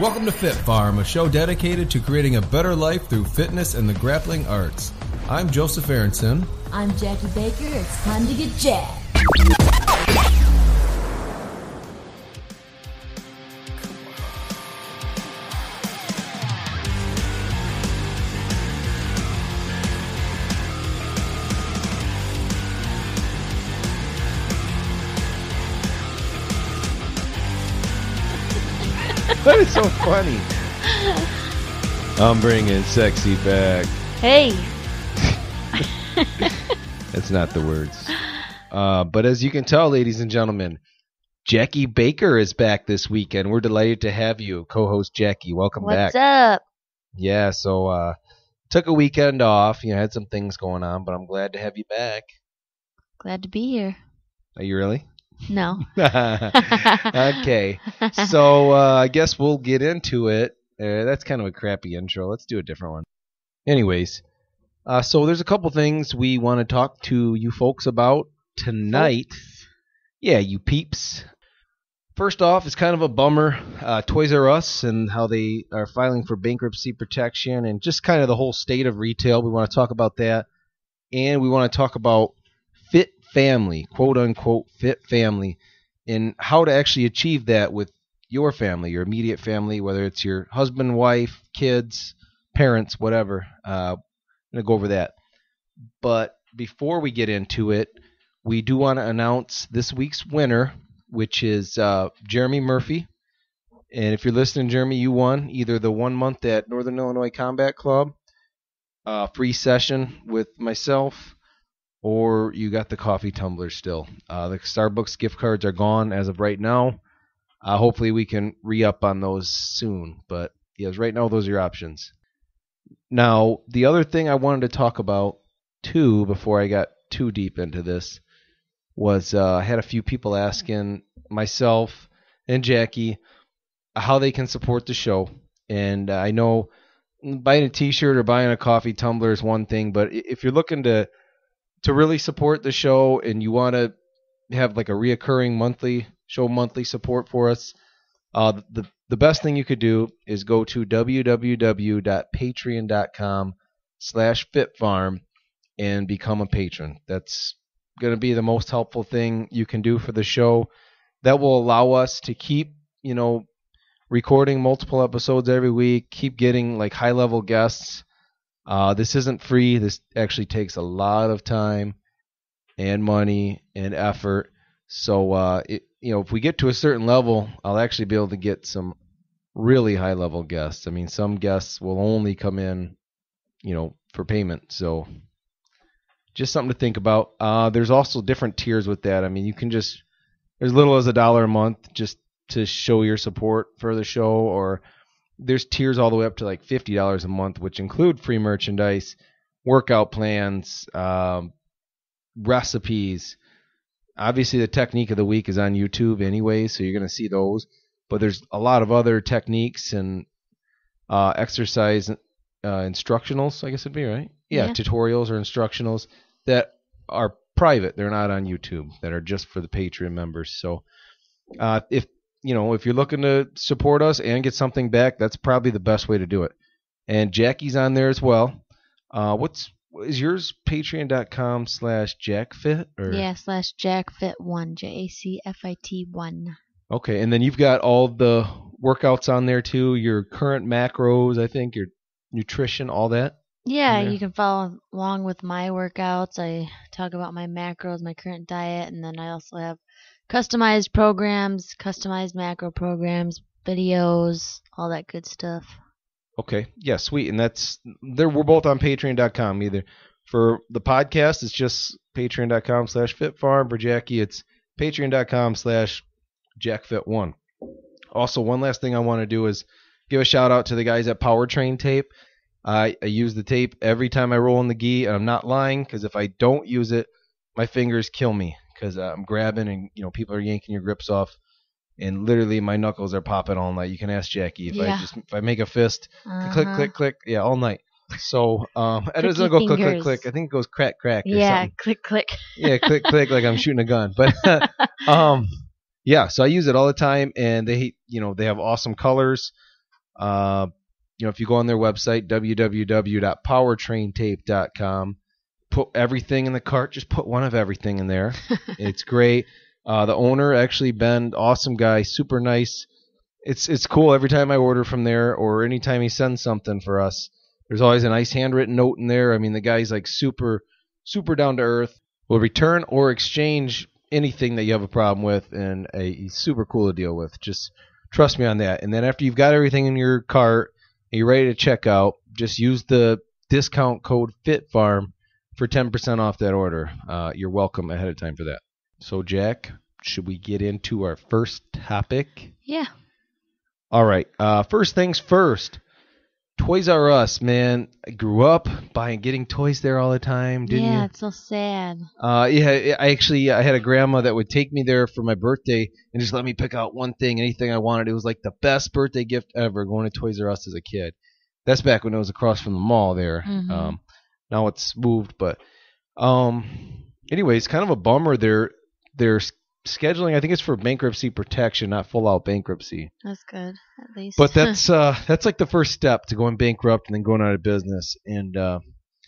Welcome to Fit Farm, a show dedicated to creating a better life through fitness and the grappling arts. I'm Joseph Aronson. I'm Jacquie Baker. It's time to get jacked. Funny. I'm bringing sexy back. Hey, That's not the words. Uh, but as you can tell, ladies and gentlemen, Jacquie Baker is back this weekend. We're delighted to have you, co-host Jacquie. Welcome what's back. up? Yeah, so uh, took a weekend off. You know, had some things going on, but I'm glad to have you back. Glad to be here. Are you really? No. okay. So uh, I guess we'll get into it. Uh, that's kind of a crappy intro. Let's do a different one. Anyways, uh, so there's a couple things we want to talk to you folks about tonight. Yeah, you peeps. First off, it's kind of a bummer. Uh, Toys R Us and how they are filing for bankruptcy protection and just kind of the whole state of retail. We want to talk about that. And we want to talk about family, quote unquote, fit family, and how to actually achieve that with your family, your immediate family, whether it's your husband, wife, kids, parents, whatever. Uh, I'm going to go over that. But before we get into it, we do want to announce this week's winner, which is uh, Jeremy Murphy. And if you're listening, Jeremy, you won either the one month at Northern Illinois Combat Club, uh, free session with myself, or you got the coffee tumbler still. Uh, the Starbucks gift cards are gone as of right now. Uh, hopefully, we can re up on those soon. But yes, right now, those are your options. Now, the other thing I wanted to talk about too, before I got too deep into this, was uh, I had a few people asking myself and Jacquie how they can support the show. And uh, I know buying a T-shirt or buying a coffee tumbler is one thing, but if you're looking to to really support the show and you want to have like a reoccurring monthly show monthly support for us, uh, the the best thing you could do is go to www.patreon.com slash fitfarm and become a patron. That's going to be the most helpful thing you can do for the show. That will allow us to keep, you know, recording multiple episodes every week, keep getting like high level guests. Uh, this isn't free. This actually takes a lot of time and money and effort. So, uh, it, you know, if we get to a certain level, I'll actually be able to get some really high level guests. I mean, some guests will only come in, you know, for payment. So, just something to think about. Uh, there's also different tiers with that. I mean, you can just as little as a dollar a month just to show your support for the show, or there's tiers all the way up to like fifty dollars a month, which include free merchandise, workout plans, um, recipes. Obviously, the technique of the week is on YouTube anyway, so you're gonna see those. But there's a lot of other techniques and uh, exercise uh, instructionals, I guess it'd be right. Yeah, Yeah. tutorials or instructionals that are private. They're not on YouTube. That are just for the Patreon members. So, uh, if you know if you're looking to support us and get something back, that's probably the best way to do it. And Jacquie's on there as well. Uh, what's is yours? Patreon.com slash JackFit or Yeah, slash jackfit1, J A C F I T 1. Okay, and then you've got all the workouts on there too. Your current macros, I think, your nutrition, all that. Yeah, Yeah. you can follow along with my workouts. I talk about my macros, my current diet, and then I also have customized programs, customized macro programs, videos, all that good stuff. Okay, yeah, sweet. And that's there. We're both on Patreon.com. Either for the podcast, it's just Patreon.com slash FitFarm. For Jacquie, it's Patreon.com slash JackFit1. Also, one last thing I want to do is give a shout out to the guys at Powertrain Tape. I, I use the tape every time I roll in the gi, and I'm not lying because if I don't use it, my fingers kill me because uh, I'm grabbing and you know people are yanking your grips off, and literally my knuckles are popping all night. You can ask Jacquie if I just if I make a fist, click Uh-huh. click click, yeah, all night. So um, it doesn't go click click click. I think it goes crack crack. Or Yeah, something. click, click. yeah, click click like I'm shooting a gun. But um, yeah, so I use it all the time, and they you know they have awesome colors. Uh, you know, if you go on their website www.powertraintape.com, put everything in the cart. Just put one of everything in there. it's great. Uh, the owner actually Ben, awesome guy, super nice. It's it's cool every time I order from there or anytime he sends something for us. There's always a nice handwritten note in there. I mean, the guy's like super super down to earth. Will return or exchange anything that you have a problem with, and a, he's super cool to deal with. Just trust me on that. And then after you've got everything in your cart and you're ready to check out, just use the discount code FITFARM for 10% off that order. Uh, you're welcome ahead of time for that. So, Jack, should we get into our first topic? Yeah. All right. Uh, first things first. Toys R Us, man. I grew up buying, getting toys there all the time, didn't yeah, you? it's so sad. Uh, yeah, I actually I had a grandma that would take me there for my birthday and just let me pick out one thing, anything I wanted. It was like the best birthday gift ever going to Toys R Us as a kid. That's back when it was across from the mall there. Mhm. Um, now it's moved, but um, anyways, kind of a bummer. They're they're scheduling. I think it's for bankruptcy protection, not full out bankruptcy. That's good, at least. But that's uh that's like the first step to going bankrupt and then going out of business. And uh,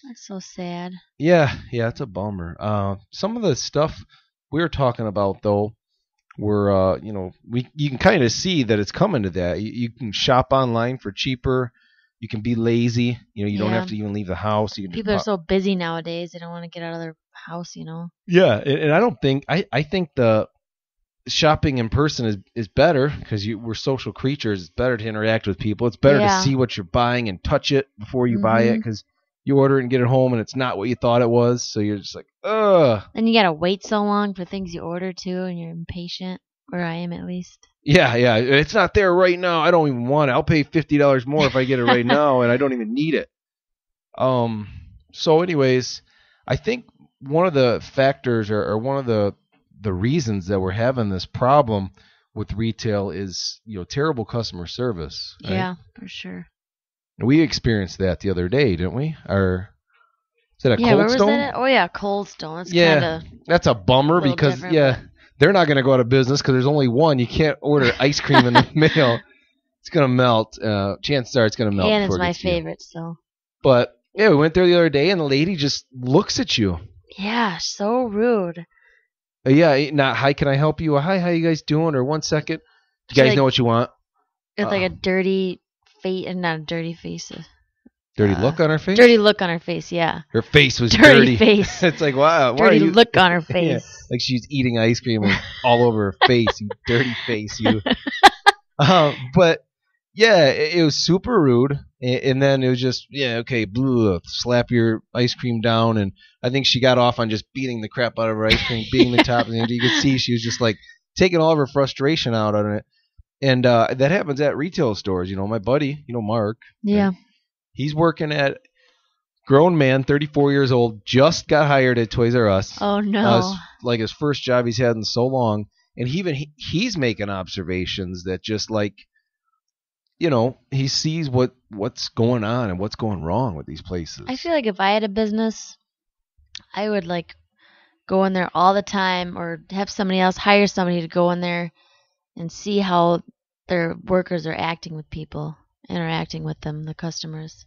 that's so sad. yeah, yeah, it's a bummer. Uh, some of the stuff we were talking about though, were uh, you know, we you can kind of see that it's coming to that. You, you can shop online for cheaper. You can be lazy. You know, you don't Yeah. have to even leave the house. You can just People are pop- so busy nowadays; they don't want to get out of their house. You know. Yeah, and, and I don't think I, I think the shopping in person is is better because you we're social creatures. It's better to interact with people. It's better Yeah. to see what you're buying and touch it before you buy it Mhm. because you order it and get it home and it's not what you thought it was. So you're just like, ugh. Then you gotta wait so long for things you order too, and you're impatient. Or I am at least. Yeah, yeah. It's not there right now. I don't even want it. I'll pay fifty dollars more if I get it right now, and I don't even need it. Um. So, anyways, I think one of the factors or, or one of the the reasons that we're having this problem with retail is you know terrible customer service. right? Yeah, for sure. We experienced that the other day, didn't we? Or is that a yeah, Cold where was Stone? that? At? Oh yeah, Cold Stone. It's Yeah. kind of That's a bummer little because different, yeah, they're not going to go out of business because there's only one. You can't order ice cream in the mail. It's going to melt. Uh, chances are it's going to melt. it's it my favorite. So But yeah, we went there the other day, and the lady just looks at you. yeah, so rude. Uh, yeah, eh, not hi, can I help you? Hi, how you guys doing? Or one second, Do you guys like- know what you want? Like Uh. a dirty face, and not a dirty face, a Dirty uh, look on her face. dirty look on her face. Yeah, Her face was dirty. dirty face. it's like wow, why dirty are you? look on her Yeah, face. like she's eating ice cream all over her face. You dirty face, you. um, but yeah, it, it was super rude, and, and then it was just yeah, okay, blue, slap your ice cream down, and I think she got off on just beating the crap out of her ice cream, beating the top, and you could see she was just like taking all of her frustration out on it, and uh, that happens at retail stores. You know, my buddy, you know, Mark, Yeah, he's working at grown man, 34 years old, just got hired at Toys R Us Oh no. uh, like his first job he's had in so long, and he even he, he's making observations that just like, you know, he sees what what's going on and what's going wrong with these places. I feel like if I had a business, I would like go in there all the time, or have somebody else hire somebody to go in there and see how their workers are acting with people, interacting with them, the customers.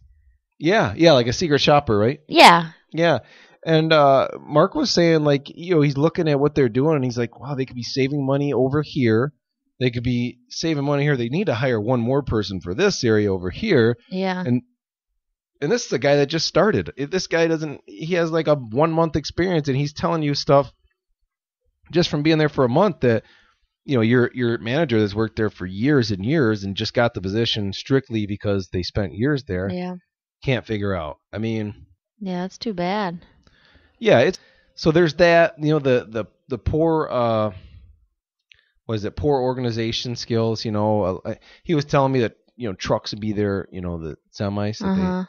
Yeah, yeah, like a secret shopper, right? Yeah, Yeah. And uh, Mark was saying like, you know, he's looking at what they're doing, and he's like, wow, they could be saving money over here. They could be saving money here. They need to hire one more person for this area over here. yeah, And and this is a guy that just started. If This guy doesn't. He has like a one month experience, and he's telling you stuff just from being there for a month that you know your your manager that's worked there for years and years and just got the position strictly because they spent years there yeah, can't figure out. I mean, yeah. That's too bad. yeah, it's so there's that. You know, the the the poor. uh what is it? Poor organization skills. You know, uh, he was telling me that you know trucks would be there. You know, the semis. that Uh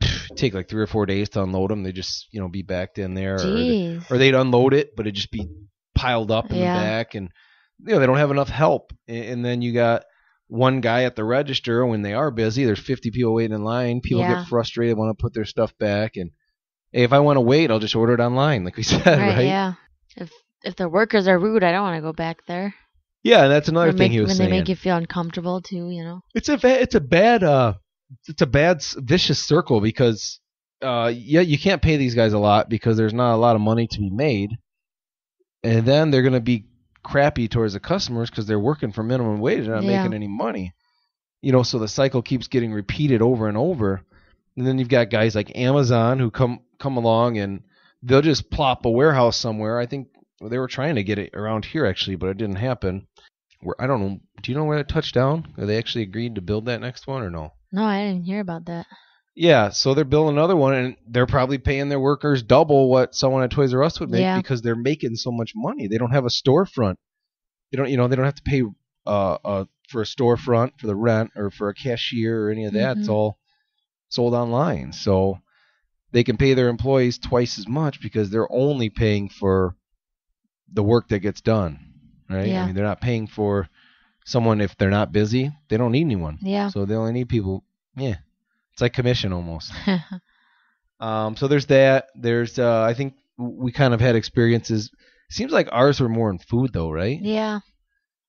they- take like three or four days to unload them. They just you know be backed in there, or, they, or they'd unload it, but it'd just be piled up in Yeah. the back, and you know they don't have enough help. And, and then you got one guy at the register when they are busy. There's 50 people waiting in line. People Yeah. get frustrated, want to put their stuff back, and hey, if I want to wait, I'll just order it online, like we said, right? right, Yeah. If if the workers are rude, I don't want to go back there. Yeah, and that's another Or thing make- he was when saying. they make you feel uncomfortable too, you know. it's a it's a bad uh it's a bad vicious circle because uh yeah you can't pay these guys a lot because there's not a lot of money to be made and then they're going to be crappy towards the customers because they're working for minimum wage they're not Yeah. making any money you know so the cycle keeps getting repeated over and over and then you've got guys like Amazon who come come along and they'll just plop a warehouse somewhere I think they were trying to get it around here actually but it didn't happen where I don't know. Do you know where that touched down? Are they actually agreed to build that next one or no? No, I didn't hear about that. Yeah, so they're building another one, and they're probably paying their workers double what someone at Toys R Us would make Yeah. because they're making so much money. They don't have a storefront. They don't, you know, they don't have to pay uh, uh for a storefront for the rent or for a cashier or any of that. It's Mhm. all sold online, so they can pay their employees twice as much because they're only paying for the work that gets done. Right? Yeah. I mean, they're not paying for someone if they're not busy. They don't need anyone. Yeah. So they only need people. Yeah, it's like commission almost. Um, so there's that. There's uh, I think we kind of had experiences. Seems like ours were more in food though, right? yeah.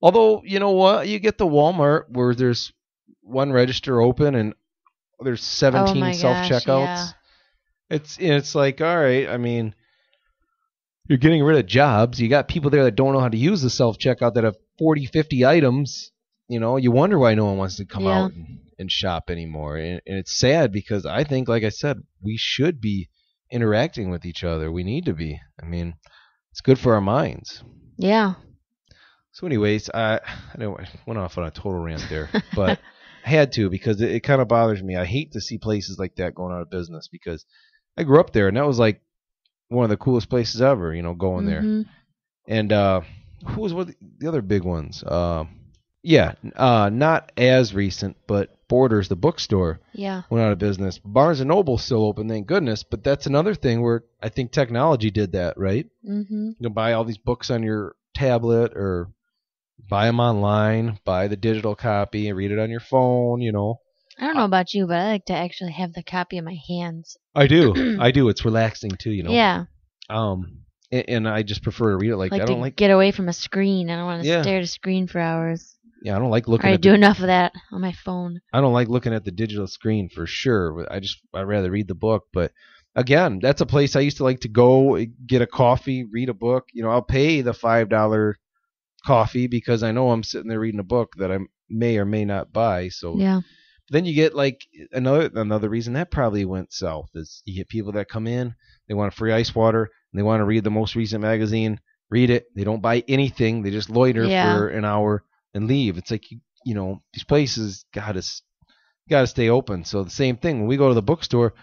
Although you know what, you get the Walmart where there's one register open and there's 17 Oh self checkouts. yeah. It's it's like all right. I mean, you're getting rid of jobs. You got people there that don't know how to use the self checkout that have 40, 50 items. You know, you wonder why no one wants to come Yeah. out and, and shop anymore. And, and it's sad because I think, like I said, we should be interacting with each other. We need to be. I mean, it's good for our minds. Yeah. So, anyways, I I know I went off on a total rant there, but I had to because it, it kind of bothers me. I hate to see places like that going out of business because I grew up there and that was like one of the coolest places ever. You know, going there. Mhm. And uh, who was of the other big ones? Uh, yeah, uh, not as recent, but Borders, the bookstore, Yeah. went out of business. Barnes and Noble's still open, thank goodness. But that's another thing where I think technology did that, right? Mhm. You can buy all these books on your tablet or buy them online, buy the digital copy and read it on your phone. You know, I don't know about you, but I like to actually have the copy in my hands. I do, I do. It's relaxing too. You know, Yeah. Um, and, and I just prefer to read it like, Like, I don't like. get away from a screen. I don't want to Yeah. stare at a screen for hours. Yeah, I don't like looking I at do the enough of that on my phone. I don't like looking at the digital screen for sure. I just I'd rather read the book. But again, that's a place I used to like to go eh, get a coffee, read a book. You know, I'll pay the five dollar coffee because I know I'm sitting there reading a book that I may or may not buy. So Yeah. then you get like another another reason that probably went south is you get people that come in, they want a free ice water, and they want to read the most recent magazine, read it. They don't buy anything. They just loiter Yeah. for an hour and leave. It's like you, you know these places got to got to stay open. So the same thing when we go to the bookstore,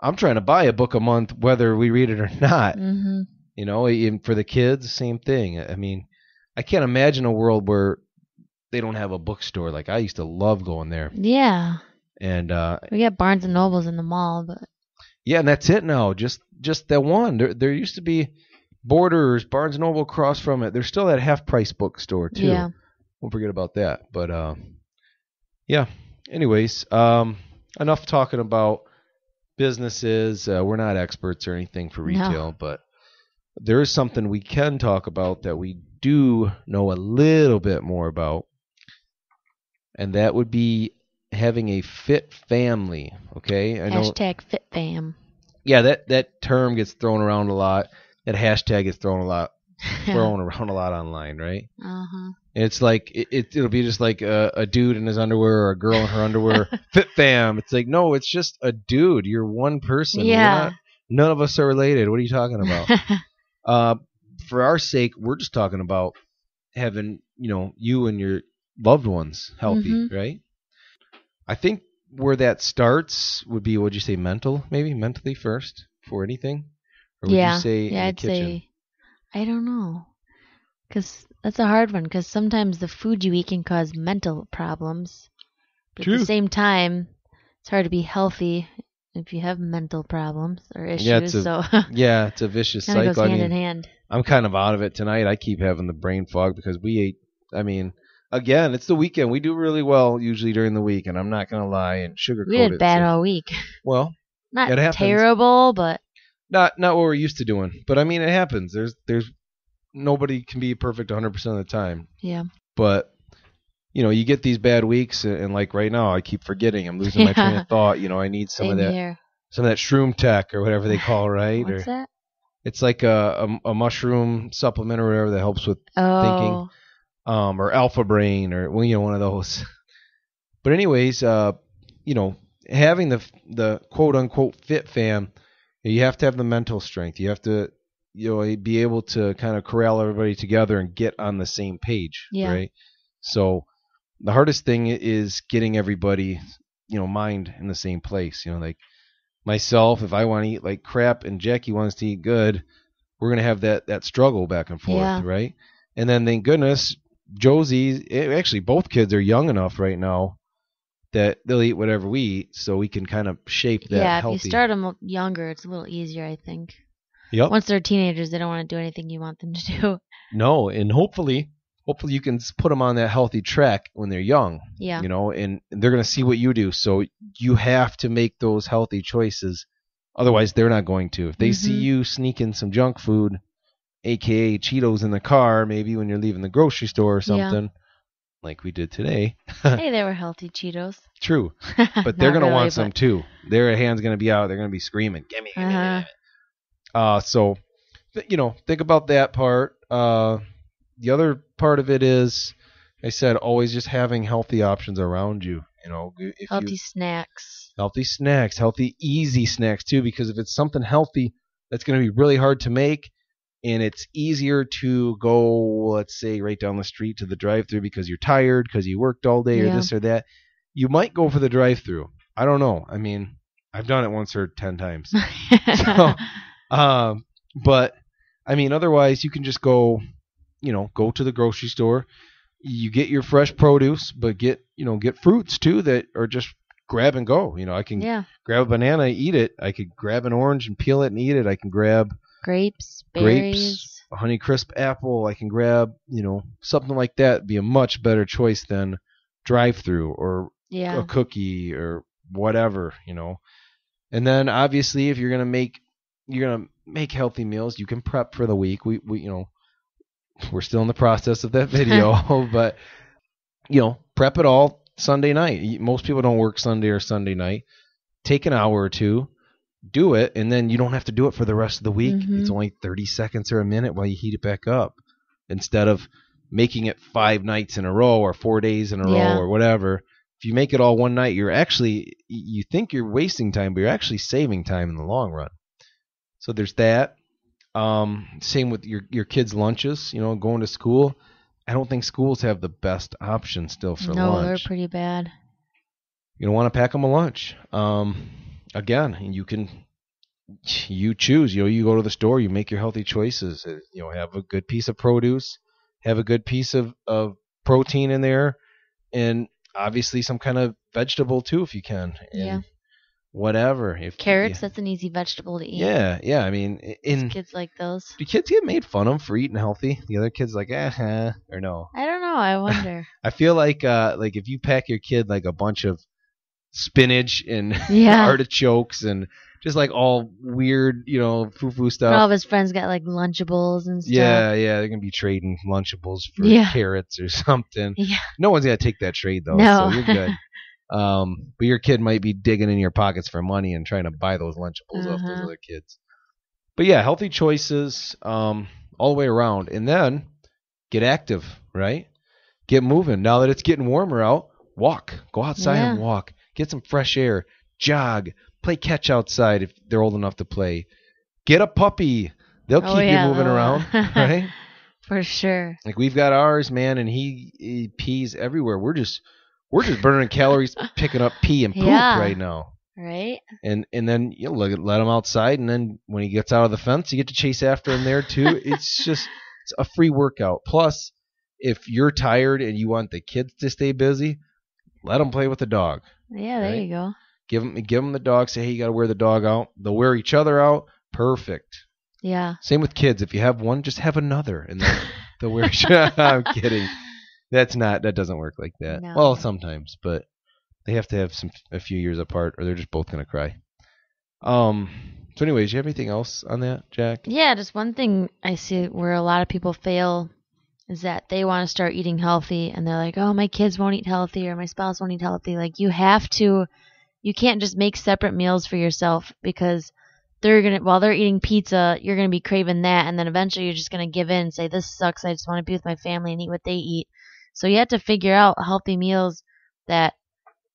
I'm trying to buy a book a month whether we read it or not. Mhm. You know, even for the kids, same thing. I mean, I can't imagine a world where they don't have a bookstore. Like I used to love going there, Yeah. and uh, We got Barnes and Nobles in the mall, but Yeah, and that's it now. Just just that one. There there used to be Borders, Barnes and Noble across from it. There's still that half price bookstore too. yeah. Won't forget about that. But uh, yeah. Anyways, um, enough talking about businesses. Uh, we're not experts or anything for No. retail, but there is something we can talk about that we do know a little bit more about, and that would be having a fit family. Okay, I know Hashtag FitFam. yeah, that that term gets thrown around a lot. That hashtag gets thrown a lot, thrown around a lot online, right? Uh huh. It's like it, it it'll be just like a, a dude in his underwear or a girl in her underwear. Fit fam. It's like no, it's just a dude. You're one person. Yeah. not- none of us are related. What are you talking about? uh, for our sake, we're just talking about having you know you and your loved ones healthy, Mhm. right? I think where that starts would be would you say mental maybe mentally first for anything or would yeah. you say in yeah, I'd kitchen? say. I don't know. Because that's a hard one. Because sometimes the food you eat can cause mental problems. But at the same time, it's hard to be healthy if you have mental problems or issues. Yeah, it's a so yeah it's a vicious cycle goes I hand mean, in hand. I'm kind of out of it tonight. I keep having the brain fog because we ate. I mean, again, it's the weekend. We do really well usually during the week, and I'm not gonna lie and sugarcoat it. We did it. bad so- all week. well, Not terrible, but not not what we're used to doing, but I mean, it happens. There's there's nobody can be perfect 100 percent of the time. yeah. but you know, you get these bad weeks, and, and like right now, I keep forgetting. I'm losing my train of thought. You know, I need some Same of that, here. some of that shroom tech or whatever they call, it, right? What's or that? it's like a, a a mushroom supplement or whatever that helps with Oh, um, or Alpha Brain, or well, you know, one of those. But anyways, uh, you know, having the the quote unquote fit fam, you have to have the mental strength. You have to, you know, be able to kind of corral everybody together and get on the same page, Yeah. right? So the hardest thing is getting everybody, you know, mind in the same place. You know, like myself, if I want to eat like crap and Jacquie wants to eat good, we're gonna have that that struggle back and forth, Yeah. right? And then thank goodness Josie, actually both kids are young enough right now that they'll eat whatever we eat, so we can kind of shape that yeah. healthy. If you start them younger, it's a little easier, I think. Yep. Once they're teenagers, they don't want to do anything you want them to do. No, and hopefully, hopefully you can put them on that healthy track when they're young. Yeah. You know, and they're gonna see what you do, so you have to make those healthy choices. Otherwise, they're not going to. If they see Mhm. you sneaking some junk food, aka Cheetos, in the car, maybe when you're leaving the grocery store or Yeah. something, like we did today. hey, they were healthy Cheetos. True, but they're gonna really, want some too. Their hand's gonna be out. They're gonna be screaming, "Gimme, gimme, gimme, Uh-huh. Gimme." Uh, so, th- you know, think about that part. Uh, the other part of it is, I said, always just having healthy options around you. You know, if Healthy you, snacks. healthy snacks, healthy easy snacks too. Because if it's something healthy, that's going to be really hard to make, and it's easier to go, let's say, right down the street to the drive-through because you're tired because you worked all day or this or that. You might go for the drive-through. I don't know. I mean, I've done it once or ten times. So, um, but I mean, otherwise you can just go, you know, go to the grocery store. You get your fresh produce, but get you know get fruits too that are just grab and go. You know, I can yeah. grab a banana, eat it. I could grab an orange and peel it and eat it. I can grab Grapes, Grapes. berries. a honey crisp apple. I can grab you know something like that. Be a much better choice than drive through or Yeah. a cookie or whatever, you know. And then obviously if you're gonna make you're gonna make healthy meals, you can prep for the week. We we you know we're still in the process of that video, but you know, prep it all Sunday night. Most people don't work Sunday or Sunday night. Take an hour or two, do it, and then you don't have to do it for the rest of the week. Mhm. It's only 30 seconds or a minute while you heat it back up instead of making it five nights in a row or four days in a Yeah. row or whatever. If you make it all one night, you're actually you think you're wasting time, but you're actually saving time in the long run. So there's that. Um, same with your your kids' lunches. You know, going to school. I don't think schools have the best option still for no, lunch No, they're pretty bad. you don't want to pack them a lunch. Um, again, you can you choose. You know, you go to the store, you make your healthy choices. Uh, You know, have a good piece of produce, have a good piece of of protein in there, and obviously some kind of vegetable too, if you can. And Yeah. Whatever. If Carrots, Yeah, that's an easy vegetable to eat. yeah, yeah. I mean, in Kids like those. do kids get made fun of for eating healthy? The other kids like, eh, huh, or no? I don't know. I wonder. I feel like uh like if you pack your kid like a bunch of spinach and Yeah. artichokes and just like all weird, you know, foo foo stuff. all of his friends got like Lunchables and stuff. Yeah, yeah, they're gonna be trading Lunchables for Yeah. carrots or something. Yeah. No one's gonna take that trade though, No. so you're good. Um, but your kid might be digging in your pockets for money and trying to buy those Lunchables off those Uh-huh. other kids. But yeah, healthy choices, um, all the way around, and then get active, right? Get moving. Now that it's getting warmer out, walk. Go outside and walk. Get some fresh air. Jog. Play catch outside if they're old enough to play. Get a puppy. They'll Oh, keep yeah, you moving around, right? For sure. Like we've got ours, man, and he, he pees everywhere. We're just we're just burning calories picking up pee and poop Yeah. right now. Right? And and then you know, let let him outside, and then when he gets out of the fence, you get to chase after him there too. it's just it's a free workout. Plus, if you're tired and you want the kids to stay busy, let them play with the dog. Yeah, there Right? you go. Give them give them the dog. Say, hey, you got to wear the dog out. They'll wear each other out. Perfect. Yeah. Same with kids. If you have one, just have another, and then they'll wear. each- I'm kidding. That's not. That doesn't work like that. No. Well, sometimes, but they have to have some a few years apart, or they're just both gonna cry. Um. So, anyways, you have anything else on that, Jack? Yeah, just one thing I see where a lot of people fail is that they want to start eating healthy and they're like, "Oh, my kids won't eat healthy or my spouse won't eat healthy." Like you have to you can't just make separate meals for yourself because they're going to while they're eating pizza, you're going to be craving that and then eventually you're just going to give in and say, "This sucks. I just want to be with my family and eat what they eat." So you have to figure out healthy meals that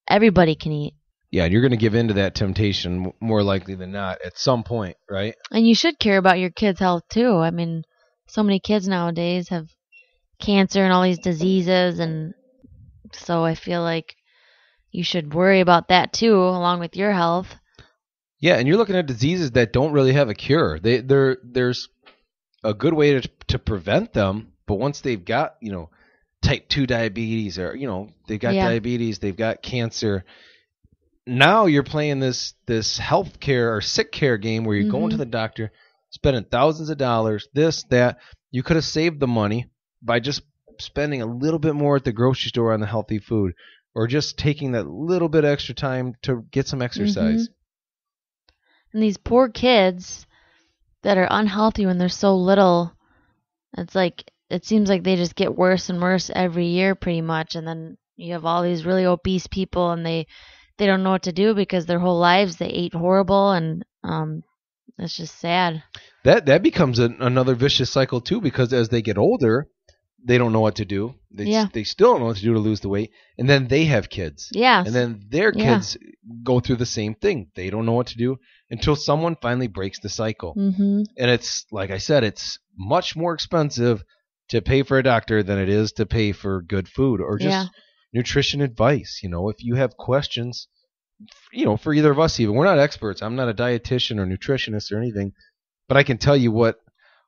everybody can eat. Yeah, and you're going to give in to that temptation more likely than not at some point, right? And you should care about your kids' health too. I mean, so many kids nowadays have cancer and all these diseases and so I feel like you should worry about that too along with your health. Yeah, and you're looking at diseases that don't really have a cure. They there there's a good way to to prevent them, but once they've got, you know, type 2 diabetes or, you know, they've got Yeah. diabetes, they've got cancer, now you're playing this this health care or sick care game where you're going to Mhm. the doctor, spending thousands of dollars, this, that. You could have saved the money by just spending a little bit more at the grocery store on the healthy food or just taking that little bit extra time to get some exercise. And these poor kids that are unhealthy when they're so little, it's like it seems like they just get worse and worse every year pretty much and then you have all these really obese people and they they don't know what to do because their whole lives they ate horrible and um it's just sad. that that becomes an, another vicious cycle too because as they get older they don't know what to do they, Yeah. they still don't know what to do to lose the weight and then they have kids Yeah. and then their Yeah. kids go through the same thing they don't know what to do until someone finally breaks the cycle mm-hmm. and it's like i said it's much more expensive to pay for a doctor than it is to pay for good food or just Yeah. nutrition advice you know if you have questions you know for either of us even we're not experts i'm not a dietitian or nutritionist or anything but i can tell you what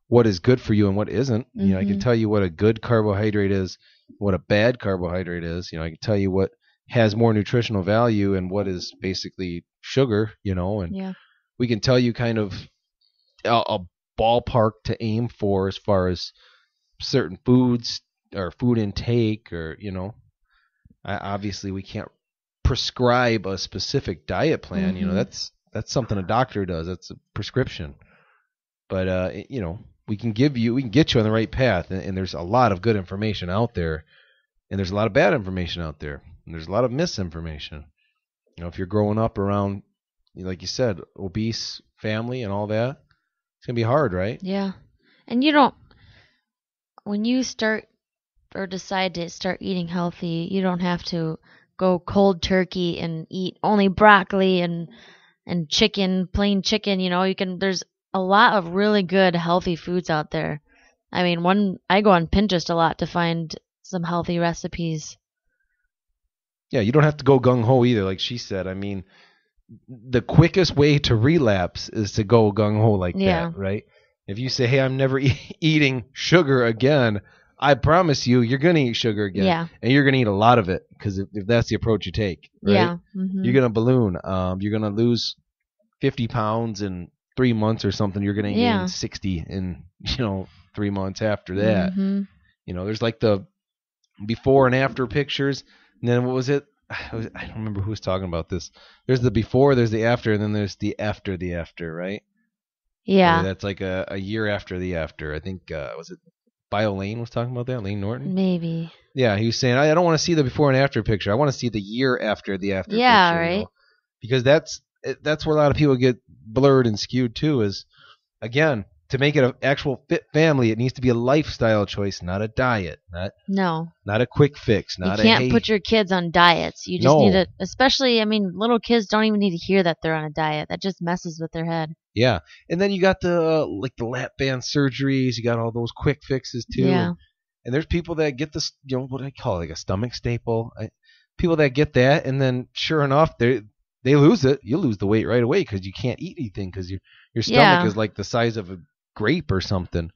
what is good for you and what isn't you know i can Mhm. tell you what a good carbohydrate is what a bad carbohydrate is you know i can tell you what has more nutritional value and what is basically sugar you know and Yeah. we can tell you kind of a, a ballpark to aim for as far as certain foods or food intake or you know I, obviously we can't prescribe a specific diet plan you know Mhm. that's that's something a doctor does that's a prescription but uh it- you know we can give you we can get you on the right path and, and there's a lot of good information out there and there's a lot of bad information out there and there's a lot of misinformation you know if you're growing up around like you said obese family and all that it's gonna be hard right Yeah. And you don't when you start or decide to start eating healthy, you don't have to go cold turkey and eat only broccoli and and chicken, plain chicken, you know, you can there's a lot of really good healthy foods out there. I mean, one I go on Pinterest a lot to find some healthy recipes. Yeah, you don't have to go gung ho either, like she said. I mean, the quickest way to relapse is to go gung ho like Yeah. that, right? If you say, "Hey, I'm never e- eating sugar again," I promise you, you're gonna eat sugar again, Yeah. and you're gonna eat a lot of it because if, if that's the approach you take, right? Yeah. hmm You're gonna balloon. Um, you're gonna lose 50 pounds in three months or something. You're gonna Yeah. gain 60 in you know three months after that. hmm You know, there's like the before and after pictures, and then what was it? I was- I don't remember who was talking about this. There's the before, there's the after, and then there's the after the after, right? Yeah. That's like a, a year after the after. I think uh, was it Biolayne was talking about that, Layne Norton. Maybe. Yeah, he was saying I, I don't want to see the before and after picture. I want to see the year after the after. Yeah, picture, you right. know? Because that's that's where a lot of people get blurred and skewed too. Is again to make it an actual fit family, it needs to be a lifestyle choice, not a diet, not No. not a quick fix, You can't a hey, put your kids on diets. You just need to, especially, I mean, little kids don't even need to hear that they're on a diet. That just messes with their head. yeah. And then you got the uh, like the lap band surgeries. You got all those quick fixes too. Yeah. And, and there's people that get this, you know, what do I call it, like a stomach staple. I, people that get that, and then sure enough, they they lose it. You lose the weight right away because you can't eat anything because your your stomach Yeah. is like the size of a grape or something.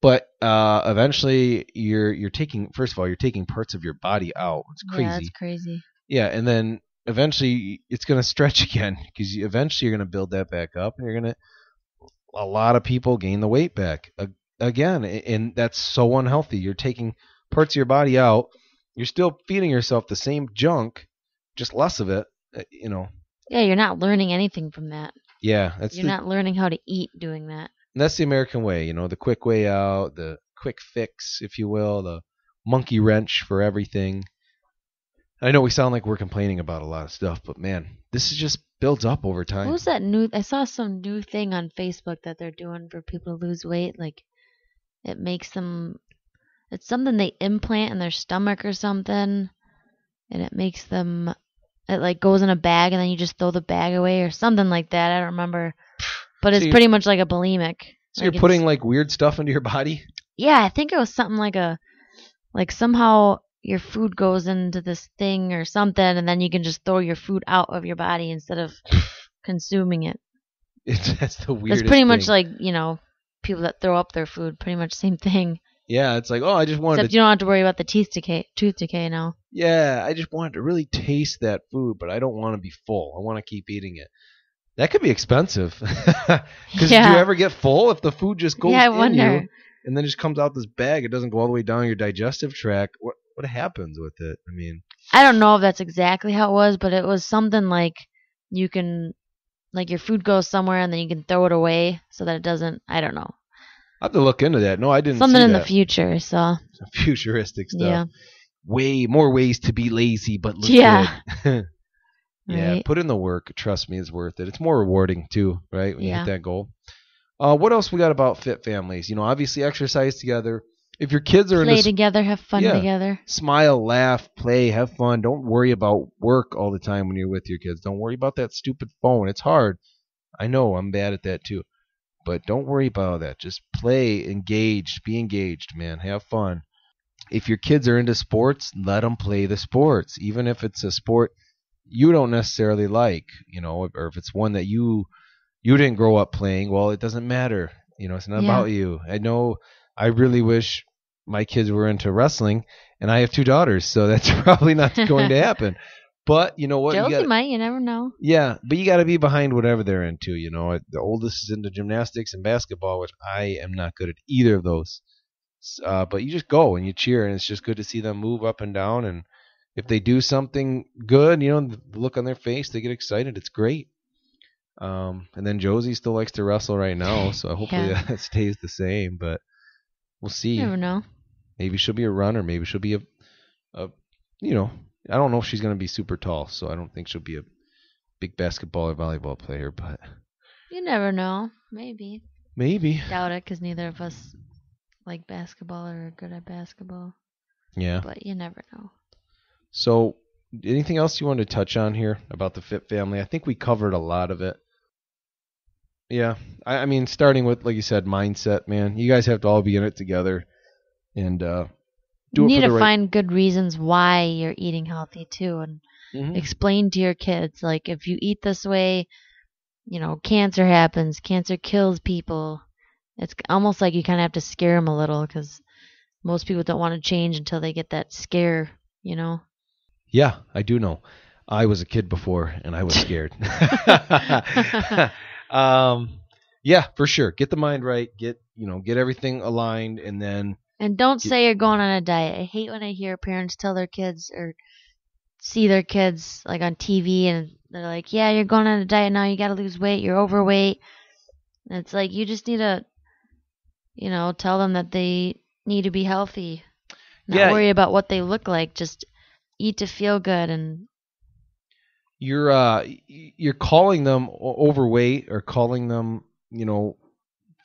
But uh, eventually, you're you're taking first of all, you're taking parts of your body out. It's crazy. Yeah, that's crazy. Yeah, and then eventually it's going to stretch again because you, eventually you're going to build that back up, and you're going to. A lot of people gain the weight back again, and that's so unhealthy. You're taking parts of your body out. You're still feeding yourself the same junk, just less of it. uh, You know. Yeah, you're not learning anything from that. Yeah, that's You're the, not learning how to eat doing that. That's the American way. You know, the quick way out, the quick fix, if you will, the monkey wrench for everything. I know we sound like we're complaining about a lot of stuff, but man, this is just builds up over time. What was that new? I saw some new thing on Facebook that they're doing for people to lose weight. Like, it makes them. It's something they implant in their stomach or something, and it makes them. It like goes in a bag, and then you just throw the bag away or something like that. I don't remember, but So it's you're- pretty much like a bulimic. so Like you're putting like weird stuff into your body? Yeah, I think it was something like a, like somehow your food goes into this thing or something, and then you can just throw your food out of your body instead of consuming it. It's, that's the weirdest It's pretty much thing. like you know people that throw up their food. Pretty much same thing. Yeah, it's like, oh, I just wanted Except to you don't have to worry about the teeth decay. Tooth decay now. Yeah, I just wanted to really taste that food, but I don't want to be full. I want to keep eating it. That could be expensive. Because do you ever get full if the food just goes yeah, I in wonder. you and then just comes out this bag? It doesn't go all the way down your digestive tract. What what happens with it? I mean, I don't know if that's exactly how it was, but it was something like you can, like your food goes somewhere and then you can throw it away so that it doesn't. I don't know. I have to look into that. No, I didn't. Something in that. the future. So futuristic stuff. yeah, Way more ways to be lazy, but look Yeah. good. yeah, Right. put in the work. Trust me, it's worth it. It's more rewarding too, right? When you hit that goal. Uh, what else we got about fit families? You know, obviously exercise together. If your kids are play into together, have fun Yeah. together. smile, laugh, play, have fun. Don't worry about work all the time when you're with your kids. Don't worry about that stupid phone. It's hard. I know I'm bad at that too. But don't worry about that. Just play, engage, be engaged, man. Have fun. If your kids are into sports, let them play the sports, even if it's a sport you don't necessarily like, you know, or if it's one that you you didn't grow up playing, well, it doesn't matter. You know, it's not Yeah. about you. I know I really wish my kids were into wrestling and I have two daughters, so that's probably not going to happen. But you know what? You gotta- might. You never know. yeah, but you got to be behind whatever they're into. You know, the oldest is into gymnastics and basketball, which I am not good at either of those. Uh, but you just go and you cheer, and it's just good to see them move up and down. And if they do something good, you know, the look on their face, they get excited. It's great. Um, and then Josie still likes to wrestle right now, so hopefully Yeah. that stays the same. But we'll see. You never know. Maybe she'll be a runner. Maybe she'll be a, a, you know, I don't know if she's gonna be super tall, so I don't think she'll be a big basketball or volleyball player, but You never know. Maybe. maybe. Doubt it, because neither of us like basketball or are good at basketball. Yeah. But you never know. So, anything else you wanted to touch on here about the Fit family? I think we covered a lot of it. Yeah, I, I mean, starting with like you said, mindset, man. You guys have to all be in it together, and uh, do you need to right. find good reasons why you're eating healthy too, and Mhm. explain to your kids like if you eat this way, you know, cancer happens. Cancer kills people. It's almost like you kind of have to scare them a little because most people don't want to change until they get that scare. You know. Yeah, I do know. I was a kid before, and I was scared. um, yeah, for sure. Get the mind right. Get you know, get everything aligned, and then And don't Ye- say you're going on a diet. I hate when I hear parents tell their kids or see their kids like on TV and they're like, "Yeah, you're going on a diet now. You got to lose weight. You're overweight." And it's like you just need to, you know, tell them that they need to be healthy. Not Yeah. worry about what they look like. Just eat to feel good and you're uh you're calling them overweight or calling them you know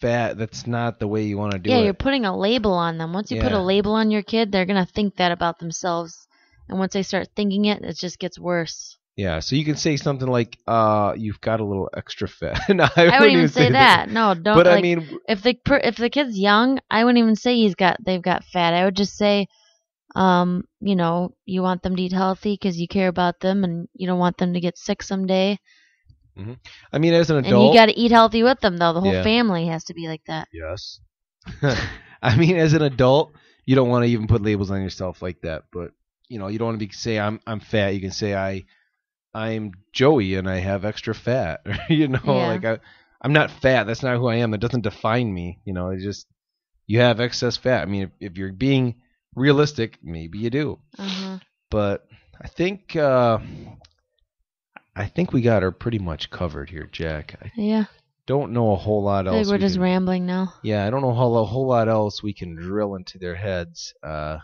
fat. That's not the way you want to do yeah, it. you're putting a label on them. Once you put a label on your kid, they're gonna think that about themselves. And once they start thinking it, it just gets worse. Yeah, so you can say something like, "Uh, you've got a little extra fat." no, I, I wouldn't even say that. No, don't. But like, I mean, if the if the kid's young, I wouldn't even say he's got they've got fat. I would just say, um, you know, you want them to eat healthy because you care about them and you don't want them to get sick someday. I mean, as an And adult, you got to eat healthy with them, though. The whole Yeah. family has to be like that. Yes. I mean, as an adult, you don't want to even put labels on yourself like that. But you know, you don't want to be say I'm I'm fat. You can say I I'm Joey and I have extra fat. you know, Yeah. like I I'm not fat. That's not who I am. That doesn't define me. You know, it's just you have excess fat. I mean, if, if you're being realistic, maybe you do. Uh-huh. But I think uh I think we got her pretty much covered here, Jack. I Yeah. don't know a whole lot else. we're we just can- rambling now. yeah, I don't know how, a whole lot else we can drill into their heads. Uh,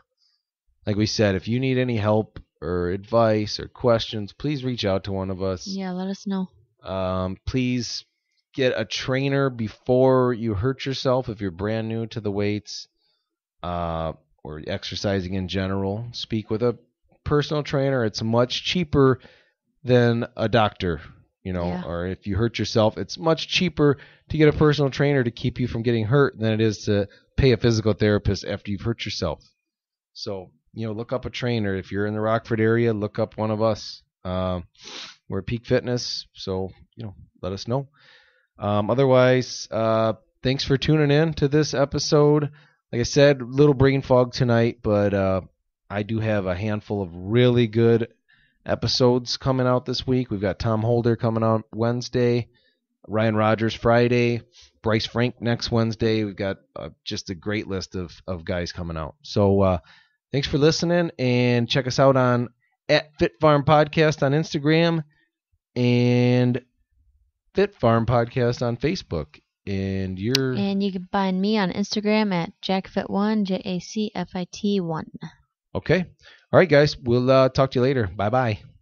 like we said, if you need any help or advice or questions, please reach out to one of us. Yeah, let us know. Um, please get a trainer before you hurt yourself if you're brand new to the weights uh, or exercising in general. Speak with a personal trainer. It's much cheaper than a doctor, you know, Yeah. or if you hurt yourself, it's much cheaper to get a personal trainer to keep you from getting hurt than it is to pay a physical therapist after you've hurt yourself. So, you know, look up a trainer. If you're in the Rockford area, look up one of us. Um, we're Peak Fitness, so you know, let us know. Um, otherwise, uh, thanks for tuning in to this episode. Like I said, little brain fog tonight, but uh, I do have a handful of really good episodes coming out this week. We've got Tom Holder coming out Wednesday, Ryan Rogers Friday, Bryce Frank next Wednesday. We've got uh, just a great list of, of guys coming out. So uh, thanks for listening and check us out on at Fit Farm Podcast on Instagram and Fit Farm Podcast on Facebook. And you're And you can find me on Instagram at jacfit1, J A C F I T 1. okay. All right, guys. We'll uh, talk to you later. Bye bye.